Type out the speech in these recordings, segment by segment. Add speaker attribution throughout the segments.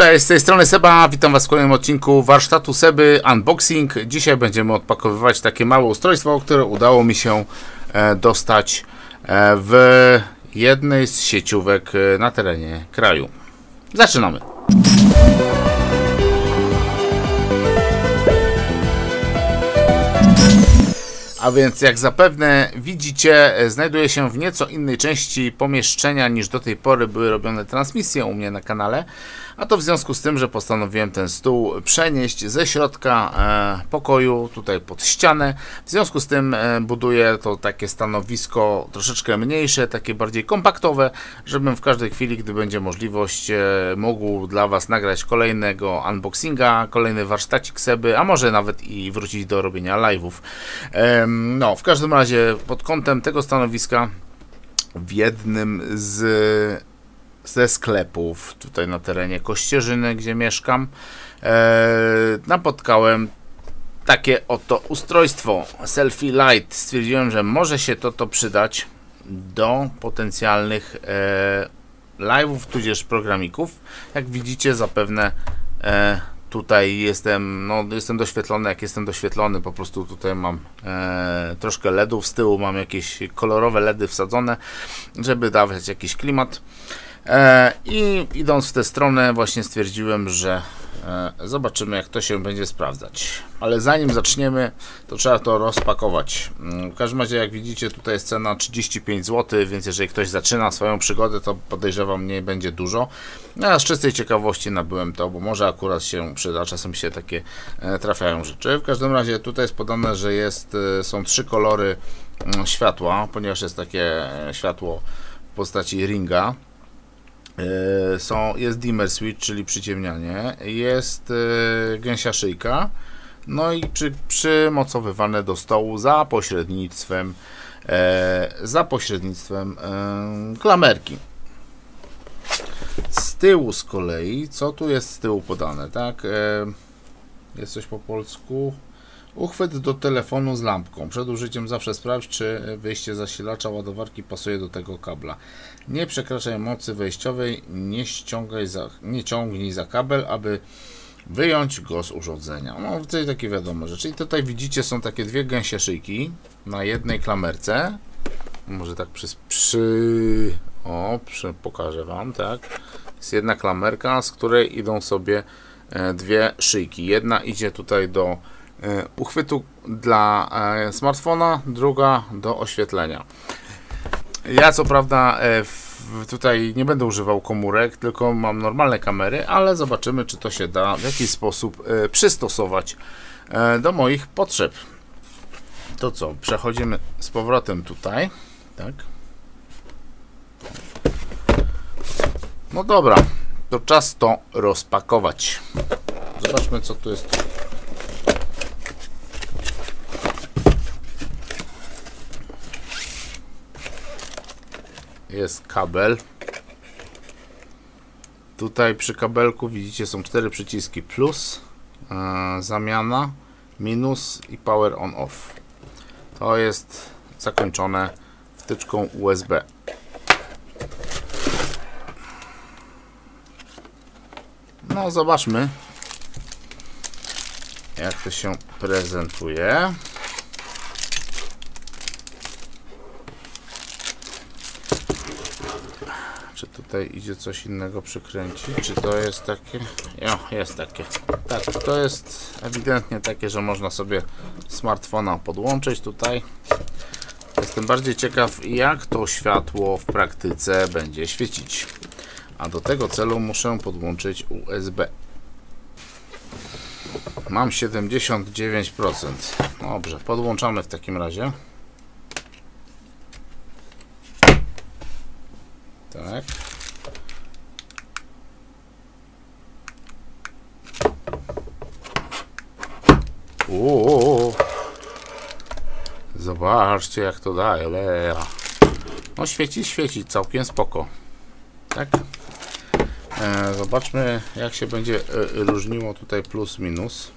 Speaker 1: Cześć, z tej strony Seba, witam Was w kolejnym odcinku warsztatu Seby Unboxing. Dzisiaj będziemy odpakowywać takie małe ustrojstwo, które udało mi się e, dostać e, w jednej z sieciówek e, na terenie kraju. Zaczynamy. A więc, jak zapewne widzicie, znajduję się w nieco innej części pomieszczenia niż do tej pory były robione transmisje u mnie na kanale. A to w związku z tym, że postanowiłem ten stół przenieść ze środka e, pokoju tutaj pod ścianę. W związku z tym e, buduję to takie stanowisko troszeczkę mniejsze, takie bardziej kompaktowe, żebym w każdej chwili, gdy będzie możliwość, e, mógł dla Was nagrać kolejnego unboxinga, kolejny warsztacik Seby, a może nawet i wrócić do robienia live'ów. No, w każdym razie pod kątem tego stanowiska w jednym z ze sklepów tutaj na terenie Kościerzyny, gdzie mieszkam, e, napotkałem takie oto ustrojstwo Selfie Light. Stwierdziłem, że może się to, to przydać do potencjalnych e, live'ów, tudzież programików. Jak widzicie, zapewne e, tutaj jestem, no, jestem doświetlony, jak jestem doświetlony, po prostu tutaj mam e, troszkę LEDów, z tyłu mam jakieś kolorowe LEDy wsadzone, żeby dawać jakiś klimat. E, I idąc w tę stronę, właśnie stwierdziłem, że e, zobaczymy, jak to się będzie sprawdzać. Ale zanim zaczniemy, to trzeba to rozpakować. Mm, w każdym razie, jak widzicie, tutaj jest cena 35 zł, więc jeżeli ktoś zaczyna swoją przygodę, to podejrzewam, nie będzie dużo. Ja z czystej ciekawości nabyłem to, bo może akurat się przyda, czasem się takie e, trafiają rzeczy. W każdym razie, tutaj jest podane, że jest, są trzy kolory mm, światła, ponieważ jest takie światło w postaci ringa. E, są, jest dimmer switch, czyli przyciemnianie, jest e, gęsia szyjka, no i przy, przymocowywane do stołu za pośrednictwem e, za pośrednictwem klamerki. Z tyłu z kolei, co tu jest z tyłu podane, tak? Jest coś po polsku. Uchwyt do telefonu z lampką. Przed użyciem zawsze sprawdź, czy wyjście zasilacza ładowarki pasuje do tego kabla. Nie przekraczaj mocy wejściowej, nie, ściągaj za, nie ciągnij za kabel, aby wyjąć go z urządzenia. No, tutaj takie wiadomo rzeczy. I tutaj widzicie, są takie dwie gęsie szyjki na jednej klamerce. Może tak przy... przy o, przy, pokażę Wam, tak. Jest jedna klamerka, z której idą sobie e, dwie szyjki. Jedna idzie tutaj do uchwytu dla e, smartfona, druga do oświetlenia. Ja co prawda e, tutaj nie będę używał komórek, tylko mam normalne kamery, ale zobaczymy, czy to się da w jakiś sposób przystosować do moich potrzeb. To co, przechodzimy z powrotem tutaj, tak? No dobra, to czas to rozpakować. Zobaczmy, co tu jest jest kabel. Tutaj przy kabelku widzicie są cztery przyciski plus, e, zamiana, minus i power on off. To jest zakończone wtyczką USB. No zobaczmy jak to się prezentuje. Czy tutaj idzie coś innego przykręcić? Czy to jest takie? Jo, jest takie. Tak, to jest ewidentnie takie, że można sobie smartfona podłączyć tutaj. Jestem bardziej ciekaw, jak to światło w praktyce będzie świecić. A do tego celu muszę podłączyć USB. Mam 79%. Dobrze, podłączamy w takim razie. Tak. Uuu. Zobaczcie jak to daje, lera. No świeci, świeci, całkiem spoko. Tak? E, zobaczmy jak się będzie e, różniło tutaj plus minus.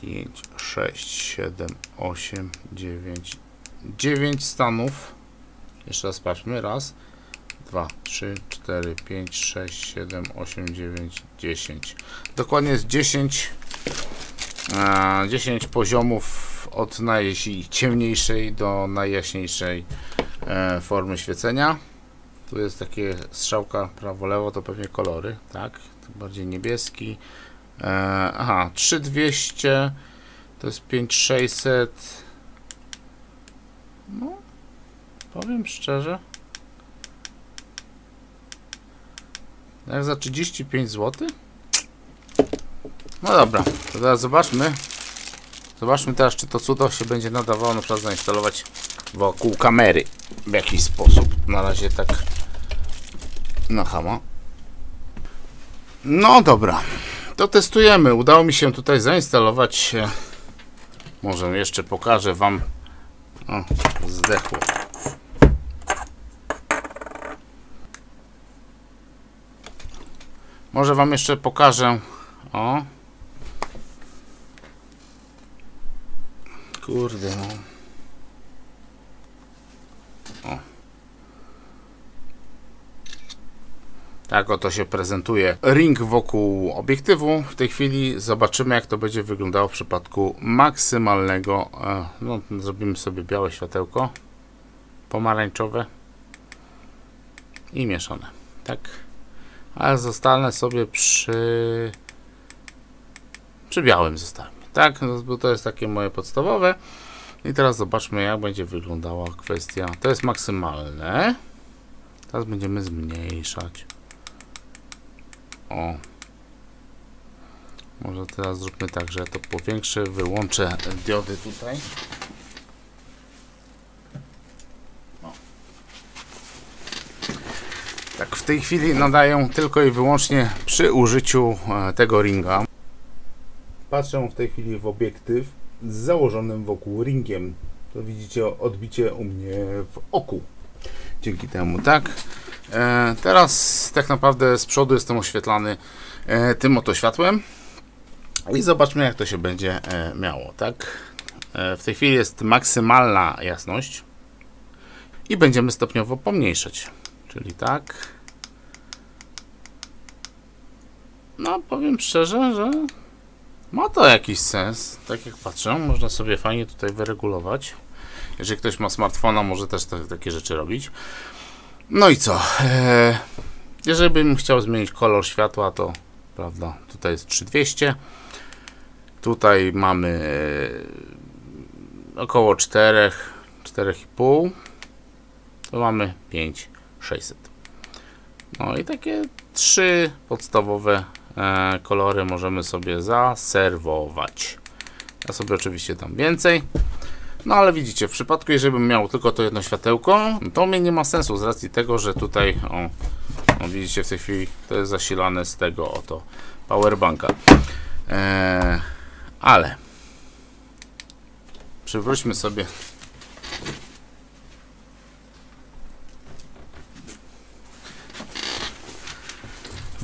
Speaker 1: 5, 6, 7, 8, 9, 9 stanów. Jeszcze raz sprawdźmy. Raz, 2, 3, 4, 5, 6, 7, 8, 9, 10. Dokładnie jest 10, e, 10 poziomów od najciemniejszej do najjaśniejszej e, formy świecenia. Tu jest takie strzałka prawo-lewo, to pewnie kolory, tak? Tu bardziej niebieski. E, aha, 3200 to jest 5600. No, powiem szczerze. Jak za 35 zł? No dobra, to teraz zobaczmy. Zobaczmy teraz, czy to cudo się będzie nadawało na przykład zainstalować wokół kamery w jakiś sposób. Na razie tak na hama. No dobra, to testujemy. Udało mi się tutaj zainstalować. Może jeszcze pokażę Wam. O, zdechło. Może Wam jeszcze pokażę. O. Kurde, no. O. Tak oto się prezentuje ring wokół obiektywu. W tej chwili zobaczymy, jak to będzie wyglądało w przypadku maksymalnego. E, no, zrobimy sobie białe światełko, pomarańczowe i mieszane. Tak ale zostanę sobie przy przy białym zostawię. Tak, no, bo to jest takie moje podstawowe. I teraz zobaczmy, jak będzie wyglądała kwestia. To jest maksymalne. Teraz będziemy zmniejszać. O. Może teraz zróbmy tak, że ja to powiększę, wyłączę diody tutaj. Tak, w tej chwili nadają tylko i wyłącznie przy użyciu e, tego ringa. Patrzę w tej chwili w obiektyw z założonym wokół ringiem. To widzicie odbicie u mnie w oku. Dzięki temu, tak. E, teraz tak naprawdę z przodu jestem oświetlany e, tym oto światłem. I zobaczmy jak to się będzie miało, tak. W tej chwili jest maksymalna jasność. I będziemy stopniowo pomniejszać. Czyli tak. No, powiem szczerze, że ma to jakiś sens. Tak jak patrzę, można sobie fajnie tutaj wyregulować. Jeżeli ktoś ma smartfona, może też te, takie rzeczy robić. No i co? Eee, jeżeli bym chciał zmienić kolor światła, to prawda, tutaj jest 3200. Tutaj mamy e, około 4, 4,5. To mamy 5 600. No i takie trzy podstawowe e, kolory możemy sobie zaserwować. Ja sobie oczywiście tam więcej. No ale widzicie, w przypadku jeżeli bym miał tylko to jedno światełko, to mnie nie ma sensu z racji tego, że tutaj o widzicie w tej chwili to jest zasilane z tego oto powerbanka. E, ale przywróćmy sobie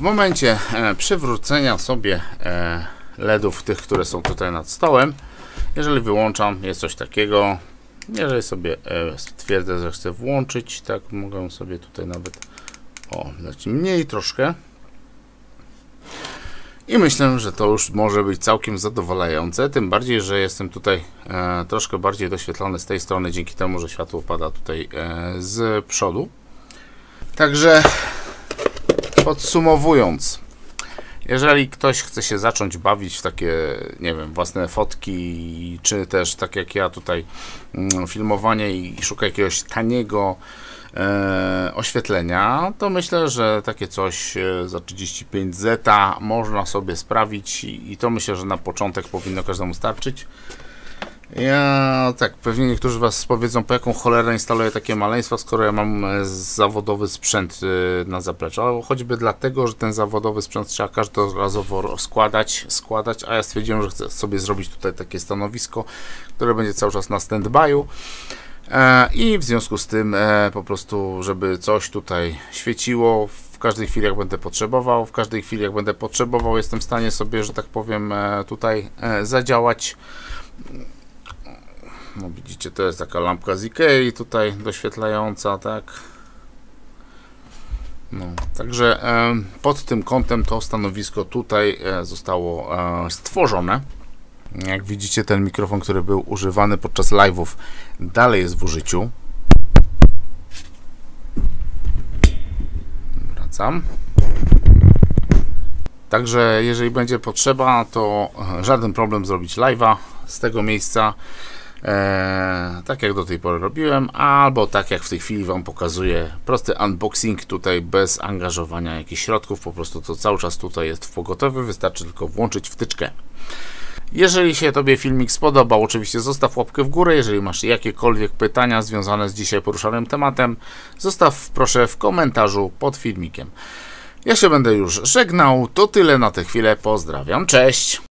Speaker 1: W momencie e, przywrócenia sobie e, LEDów, tych, które są tutaj nad stołem, jeżeli wyłączam, jest coś takiego. Jeżeli sobie e, stwierdzę, że chcę włączyć, tak mogę sobie tutaj nawet o, dać mniej troszkę. I myślę, że to już może być całkiem zadowalające, tym bardziej, że jestem tutaj e, troszkę bardziej doświetlony z tej strony, dzięki temu, że światło pada tutaj e, z przodu. Także Podsumowując, jeżeli ktoś chce się zacząć bawić w takie, nie wiem, własne fotki, czy też tak jak ja tutaj mm, filmowanie i szuka jakiegoś taniego e, oświetlenia, to myślę, że takie coś e, za 35 zeta można sobie sprawić i, i to myślę, że na początek powinno każdemu starczyć. Ja tak, pewnie niektórzy Was powiedzą, po jaką cholerę instaluję takie maleństwa, skoro ja mam e, zawodowy sprzęt e, na zapleczu. Choćby dlatego, że ten zawodowy sprzęt trzeba każdorazowo składać, składać, a ja stwierdziłem, że chcę sobie zrobić tutaj takie stanowisko, które będzie cały czas na stand-by'u. E, I w związku z tym po prostu, żeby coś tutaj świeciło w każdej chwili, jak będę potrzebował. W każdej chwili, jak będę potrzebował, jestem w stanie sobie, że tak powiem, tutaj zadziałać no widzicie, to jest taka lampka z Ikei tutaj doświetlająca, tak. No, także pod tym kątem to stanowisko tutaj e, zostało e, stworzone. Jak widzicie, ten mikrofon, który był używany podczas live'ów, dalej jest w użyciu. Wracam. Także jeżeli będzie potrzeba, to e, żaden problem zrobić live'a z tego miejsca. E, tak jak do tej pory robiłem, albo tak jak w tej chwili Wam pokazuję, prosty unboxing tutaj bez angażowania jakichś środków, po prostu to cały czas tutaj jest w pogotowiu, wystarczy tylko włączyć wtyczkę. Jeżeli się Tobie filmik spodobał, oczywiście zostaw łapkę w górę. Jeżeli masz jakiekolwiek pytania związane z dzisiaj poruszanym tematem, zostaw proszę w komentarzu pod filmikiem. Ja się będę już żegnał. To tyle na tę chwilę. Pozdrawiam. Cześć.